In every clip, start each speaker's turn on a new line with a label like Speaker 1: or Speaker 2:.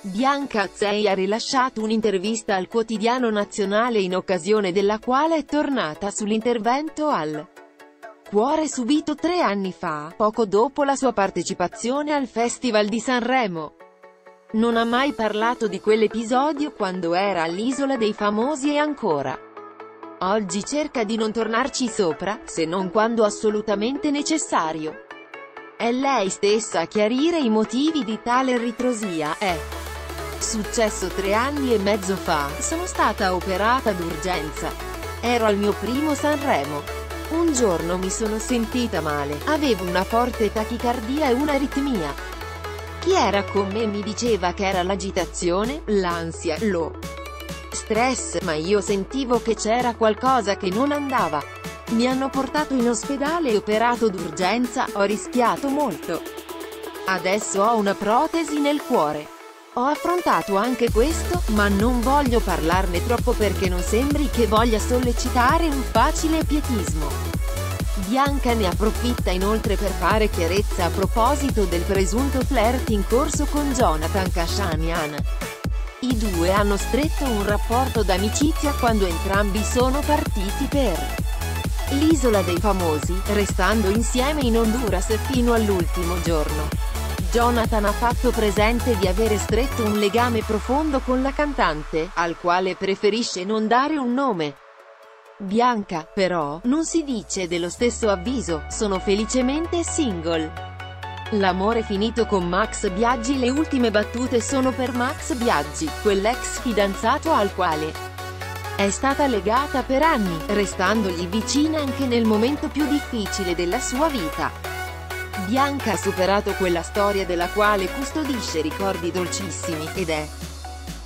Speaker 1: Bianca Azzei ha rilasciato un'intervista al quotidiano nazionale in occasione della quale è tornata sull'intervento al cuore subito tre anni fa, poco dopo la sua partecipazione al Festival di Sanremo. Non ha mai parlato di quell'episodio quando era all'Isola dei Famosi e ancora. Oggi cerca di non tornarci sopra, se non quando assolutamente necessario. È lei stessa a chiarire i motivi di tale ritrosia, è successo tre anni e mezzo fa, sono stata operata d'urgenza. Ero al mio primo Sanremo. Un giorno mi sono sentita male, avevo una forte tachicardia e un'aritmia. Chi era con me mi diceva che era l'agitazione, l'ansia, lo stress, ma io sentivo che c'era qualcosa che non andava. Mi hanno portato in ospedale e operato d'urgenza, ho rischiato molto. Adesso ho una protesi nel cuore. Ho affrontato anche questo, ma non voglio parlarne troppo perché non sembri che voglia sollecitare un facile pietismo. Bianca ne approfitta inoltre per fare chiarezza a proposito del presunto flirt in corso con Jonathan Kashanian. I due hanno stretto un rapporto d'amicizia quando entrambi sono partiti per l'isola dei famosi, restando insieme in Honduras fino all'ultimo giorno. Jonathan ha fatto presente di avere stretto un legame profondo con la cantante, al quale preferisce non dare un nome. Bianca, però, non si dice dello stesso avviso, sono felicemente single. L'amore finito con Max Biaggi Le ultime battute sono per Max Biaggi, quell'ex fidanzato al quale è stata legata per anni, restandogli vicina anche nel momento più difficile della sua vita. Bianca ha superato quella storia della quale custodisce ricordi dolcissimi, ed è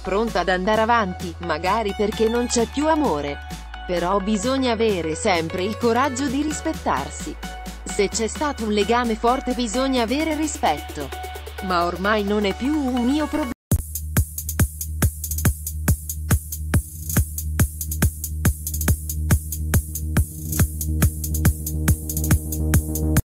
Speaker 1: pronta ad andare avanti, magari perché non c'è più amore. Però bisogna avere sempre il coraggio di rispettarsi. Se c'è stato un legame forte bisogna avere rispetto. Ma ormai non è più un mio problema.